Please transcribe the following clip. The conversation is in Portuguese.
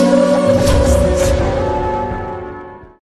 Show.